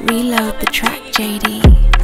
Reload the track, JD.